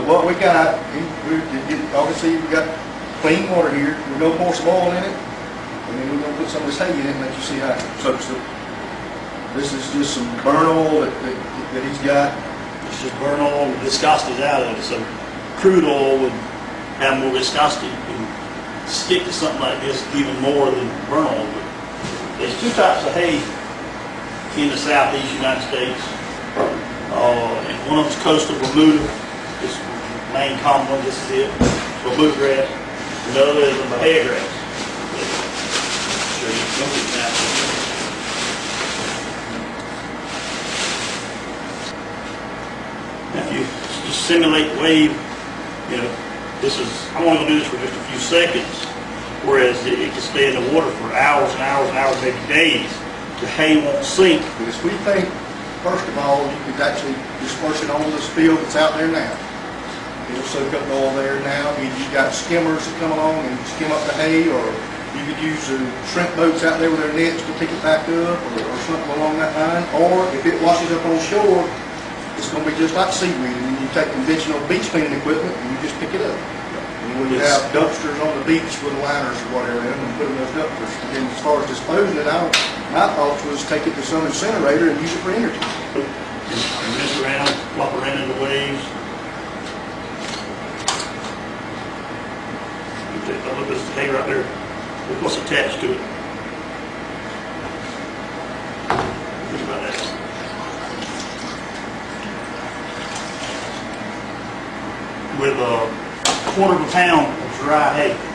But what we got, obviously, we got clean water here, we're gonna pour some oil in it, and then we're gonna put some of this hay in it and let you see how it soaks up. This is just some burn oil that, that, that he's got. It's just burn oil with viscosity out of it, so crude oil would have more viscosity and stick to something like this even more than burn oil. There's two types of hay in the southeast United States. Uh, and one of them's coastal Bermuda, is main common one, this is it, Bermuda grass. Another is a Bahia grass. Show you, look at that. If you just simulate wave, you know, this is, I'm only gonna do this for just a few seconds, whereas it it can stay in the water for hours and hours and hours, maybe days. The hay won't sink. Because we think, first of all, you could actually disperse it onto this field that's out there now. It'll soak up the oil there now, and you've got skimmers that come along and skim up the hay, or you could use the shrimp boats out there with their nets to pick it back up, or or something along that line. Or if it washes up on shore, it's gonna be just like seaweed, and you take conventional beach cleaning equipment and you just pick it up. And we Yes. have dumpsters on the beach with liners or whatever in them, and put them in those dumpsters. And then as far as disposing it, I, my thoughts was take it to some incinerator and use it for energy. And mess around, flop around in the waves. A look at this hay right there, look what's attached to it. Think about that. With a quarter of a pound of dry hay.